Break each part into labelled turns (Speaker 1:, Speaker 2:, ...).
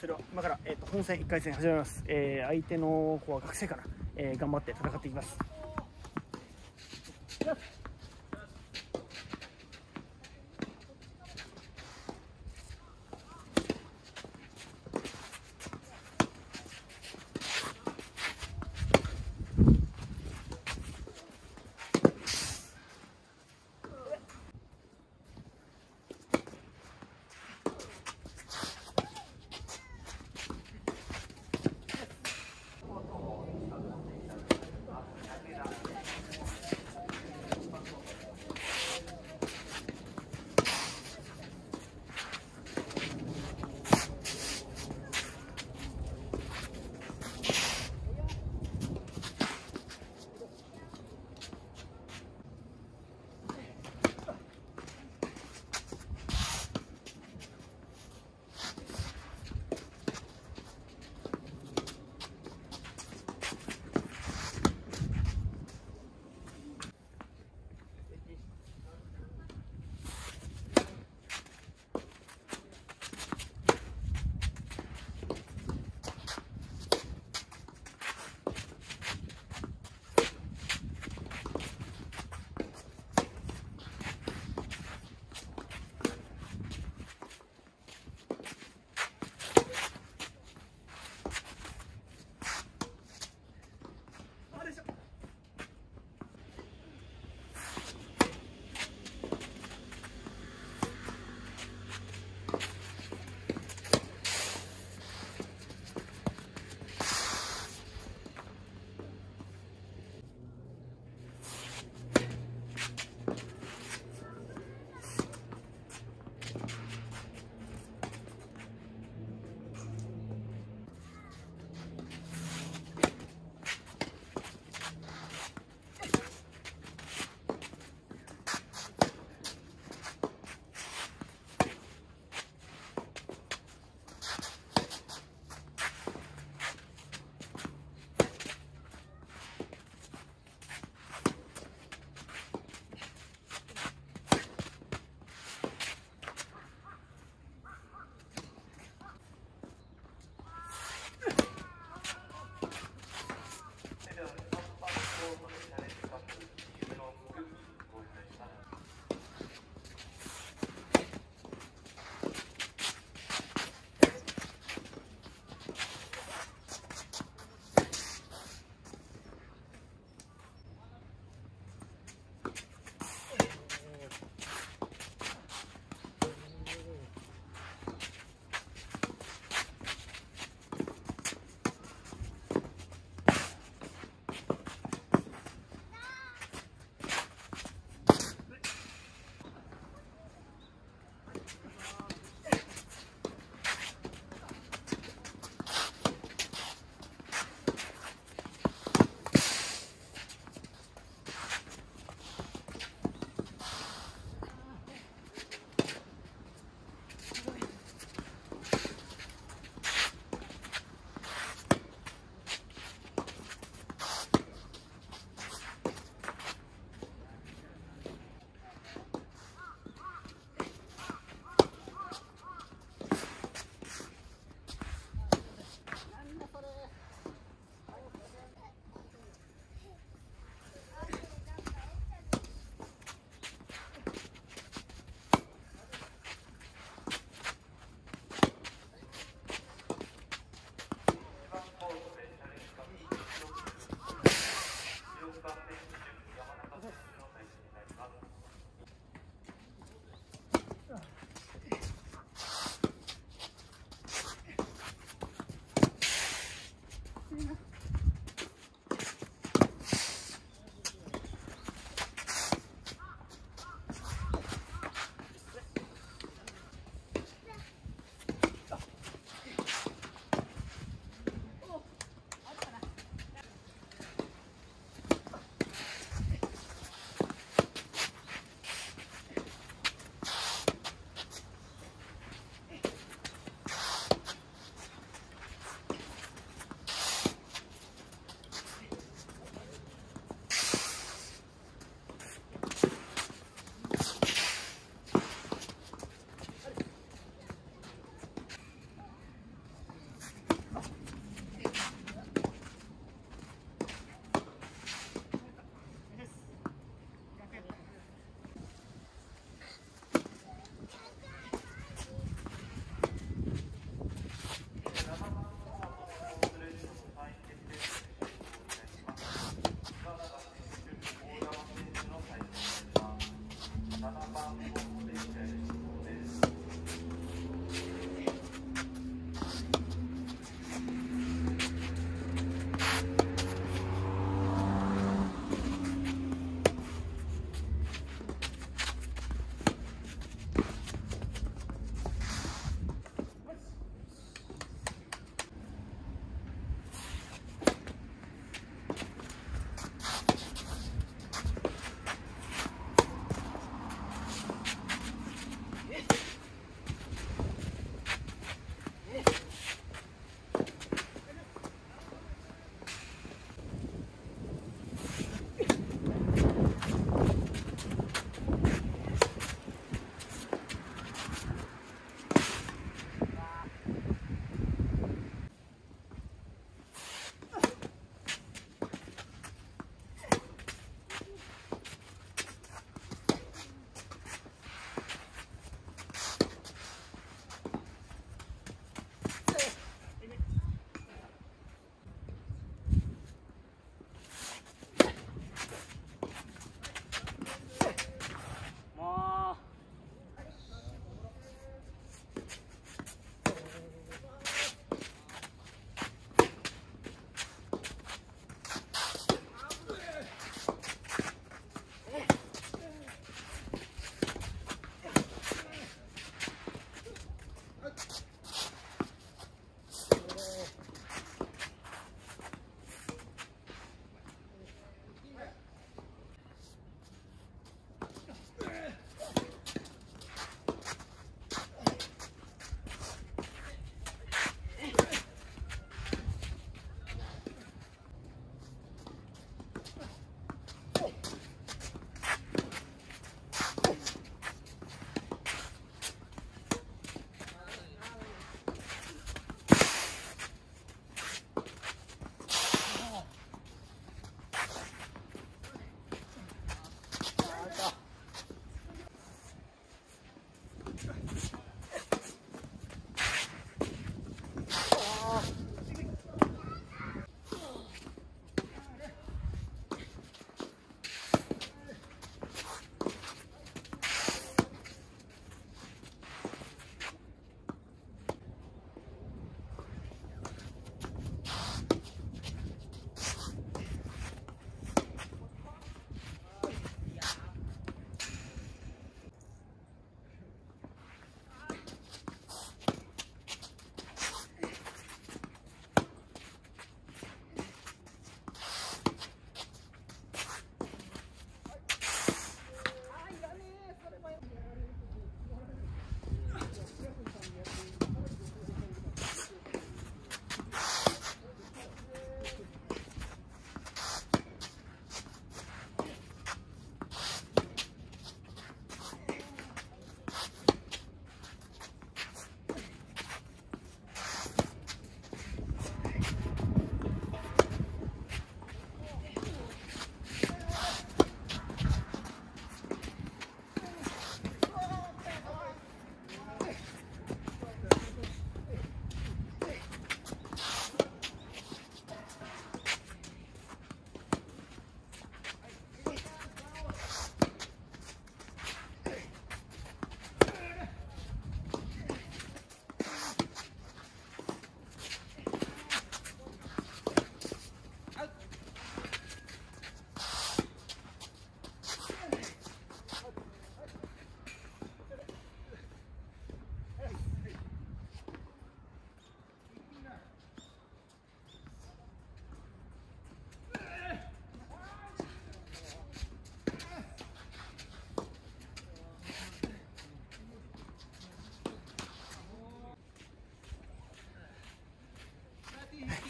Speaker 1: それは今から、えーと、本戦1回戦始めます、えー、相手の子は学生から、えー、頑張って戦っていきます。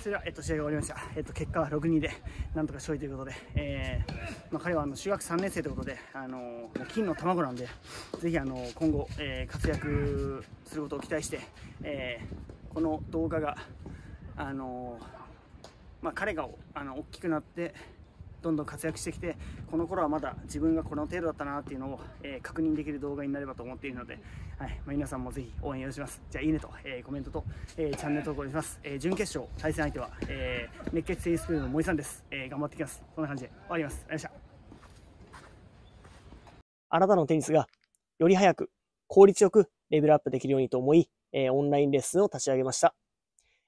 Speaker 2: それでは、えっと、試合が終わりました。えっと、結果は6人で、なんとか勝利ということで、えー、まあ、彼はあの中学3年生ということで、あの金の卵なんで、ぜひあの今後、えー、活躍することを期待して、えー、この動画が、あのまあ、彼があの大きくなって、どんどん活躍してきてこの頃はまだ自分がこの程度だったなっていうのを、えー、確認できる動画になればと思っているので、はいまあ、皆さんもぜひ応援よろしくお願いします。じゃあいいねと、えー、コメントと、えー、チャンネル登録お願いします、え準決勝対戦相手は、え熱血テニスクールの森さんです、え頑張ってきます。そんな感じで終わります。ありがとうございました。
Speaker 1: あなたのテニスがより早く効率よくレベルアップできるようにと思い、えオンラインレッスンを立ち上げました。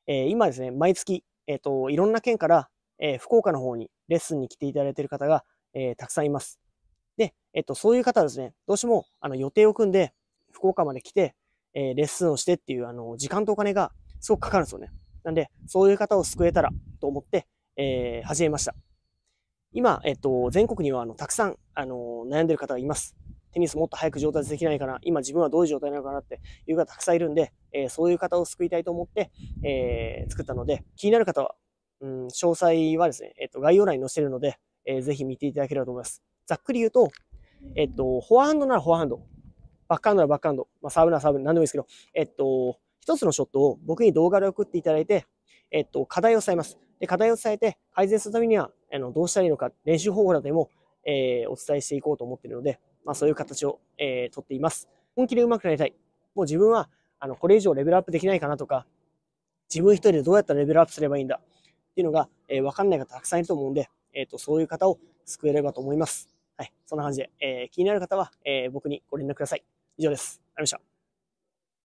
Speaker 1: え今ですね、毎月、えっ、と、いろんな県からえー、福岡の方にレッスンに来ていただいている方が、えー、たくさんいます。で、えっと、そういう方はですね、どうしても、あの、予定を組んで、福岡まで来て、えー、レッスンをしてっていう、あの、時間とお金がすごくかかるんですよね。なんで、そういう方を救えたらと思って、えー、始めました。今、えっと、全国には、あの、たくさん、あの、悩んでる方がいます。テニスもっと早く上達できないかな、今自分はどういう状態なのかなっていう方たくさんいるんで、えー、そういう方を救いたいと思って、えー、作ったので、気になる方はうん、詳細はですね、えっと、概要欄に載せてるので、えー、ぜひ見ていただければと思います。ざっくり言うと、えっと、フォアハンドならフォアハンド、バックハンドならバックハンド、まあ、サーブならサーブ、なんでもいいですけど、えっと、一つのショットを僕に動画で送っていただいて、えっと、課題を伝えます。で、課題を伝えて、改善するためには、あの、どうしたらいいのか、練習方法などでも、えー、お伝えしていこうと思っているので、まあ、そういう形を、えー、とっています。本気で上手くなりたい。もう自分は、あの、これ以上レベルアップできないかなとか、自分一人でどうやったらレベルアップすればいいんだ。っていうのが、えー、わかんない方たくさんいると思うんで、えっ、ー、と、そういう方を救えればと思います。はい。そんな感じで、えー、気になる方は、えー、僕にご連絡ください。以上です。ありがとうございました。